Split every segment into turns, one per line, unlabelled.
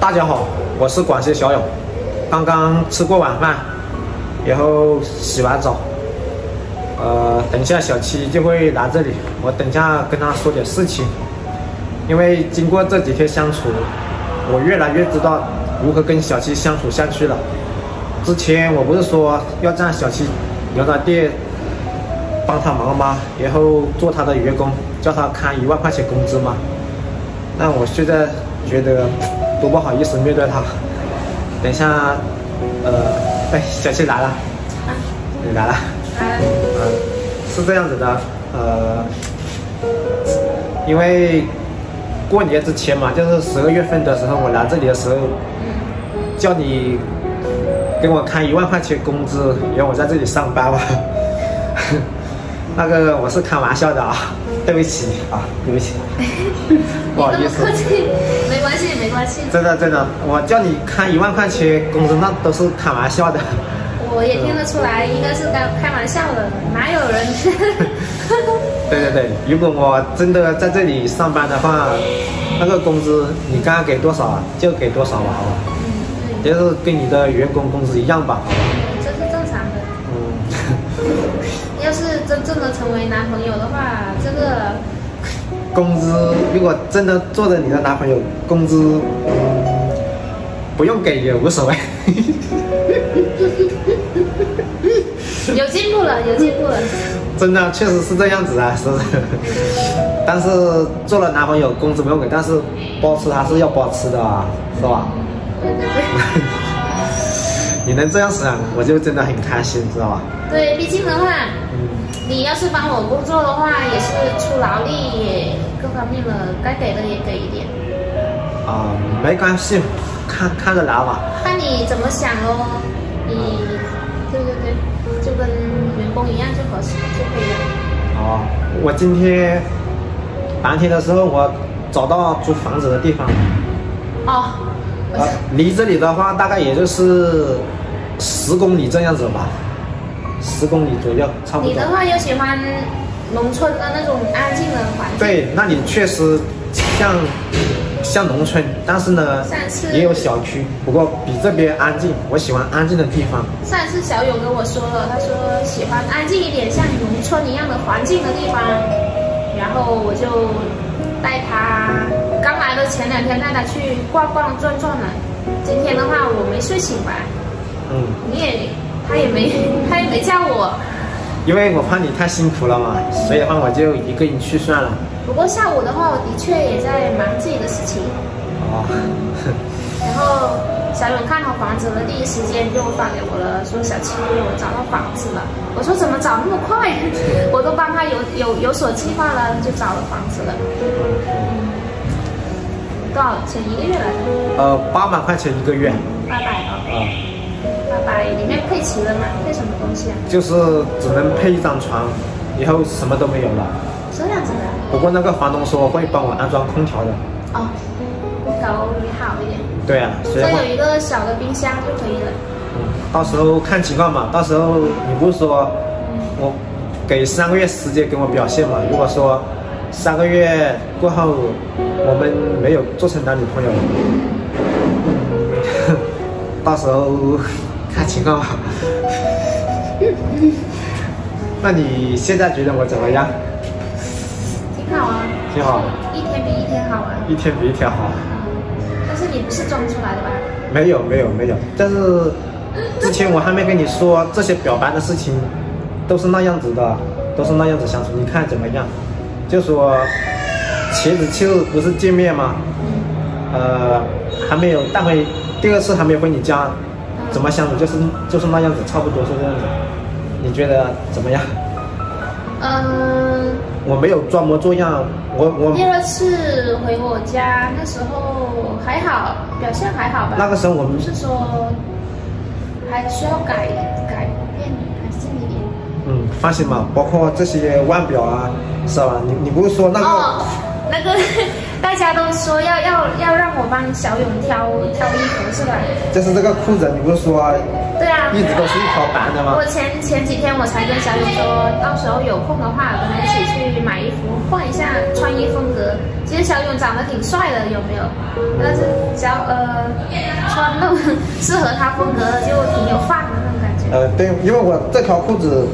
大家好，我是广西小勇，刚刚吃过晚饭，然后洗完澡，呃，等一下小七就会来这里，我等一下跟他说点事情。因为经过这几天相处，我越来越知道如何跟小七相处下去了。之前我不是说要让小七留在店帮他忙吗？然后做他的员工，叫他看一万块钱工资吗？那我现在觉得多不好意思面对他。等一下，呃，哎，小七来了，你来了，嗯，是这样子的，呃，因为过年之前嘛，就是十二月份的时候，我来这里的时候，叫你给我开一万块钱工资，让我在这里上班吧。那个我是开玩笑的啊，对不起啊，对不起，不好意思
系，没关系。
真的真的，我叫你开一万块钱工资，那都是开玩笑的。
我也听得出来，应该是开开玩笑的，哪有人？
对对对，如果我真的在这里上班的话，那个工资你刚刚给多少就给多少吧，好吧？
嗯，
就是跟你的员工工资一样吧，好吧？
这是正常的。
嗯，
要是真正的成为男朋友的话，这个
工资如果真的做了你的男朋友，工资嗯不用给也无所谓。
有进步了，有进步了。
真的确实是这样子啊，是不是？但是做了男朋友工资不用给，但是包吃还是要包吃的啊，是吧？你能这样想，我就真的很开心，知道吧？
对，毕竟的话，
嗯，
你要是帮我工作的话，也是出劳力，也各方面的该给的也给一点，
啊、没关系，看看着来吧。
看你怎么想哦。你，对对对，就跟员工一样就合适就可以了。
哦，我今天白天的时候，我找到租房子的地方，
哦，我
呃，离这里的话大概也就是十公里这样子吧，十公里左右，差不多
你的。话又喜欢农村的那种安静的环境。
对，那里确实像像农村，但是呢也有小区，不过比这边安静。我喜欢安静的地方。
上一次小勇跟我说了，他说喜欢安静一点，像农村一样的环境的地方。然后我就带他，刚来的前两天带他去逛逛转转了。今天的话我没睡醒吧，
嗯，
你也他也没 他也没叫我。
因为我怕你太辛苦了嘛，所以的话我就一个人去算了。
不过下午的话，我的确也在忙自己的事情。
哦，
然后小勇看好房子了，第一时间就发给我了，说小七我找到房子了。我说怎么找那么快？我都帮他有有有所计划了，就找了房子了。多少钱一个月来着？
呃，八百块钱一个月，
八百
啊、
哦，里面配齐了吗？配什么东西啊？
就是只能配一张床，以后什么都没有了。
这样子的
不过那个房东说会帮我安装空调的。
哦，空调也好一点，
对啊，所以
有一个小的冰箱就可以了。
嗯，到时候看情况嘛。到时候你不是说我给三个月时间给我表现嘛？如果说三个月过后我们没有做成男女朋友，到时候看情况吧。那你现在觉得我怎么样？
挺好啊，
挺好，
一天比一天好啊。
一天比一天好。
但是你不是装出来的吧？
没有没有没有，但是之前我还没跟你说这些表白的事情，都是那样子的，都是那样子相处，你看怎么样？就说茄子七日不是见面吗？呃，还没有带回第二次还没有回你家，怎么相处就是就是那样子，差不多是这样子。你觉得怎么样？
嗯，
我没有装模作样，我我
第二次回我家那时候还好，表现还好吧？
那个时候我们
不是说还需要改改变改进一点。
嗯放心吧，包括这些腕表啊，是吧？你你不是说那个？
哦，那个大家都说要要要让我帮小勇挑挑衣服是吧？
就是这个裤子，你不是说
对啊，
一直都是一条白的吗
我？前前几天我才跟小勇说，到时候有空的话，我们一起去买衣服，换一下穿衣风格。其实小勇长得挺帅的，有没有？但是小呃穿那种 适合他风格的，就挺有范的那种感觉。
呃，对，因为我这条裤子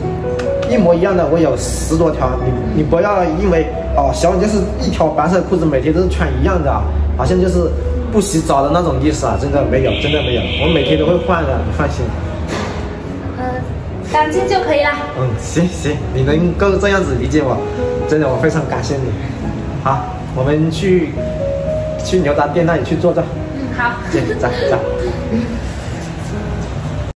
一模一样的，我有十多条。你你不要因为哦，小勇就是一条白色裤子，每天都是穿一样的啊，好像就是不洗澡的那种意思啊，真的没有，真的没有，我每天都会换的，你放心。
呃，干净就可以了。
嗯，行行，你能够这样子理解我，真的我非常感谢你。好，我们去去牛杂店那里去坐坐，
嗯，好。
行，走走。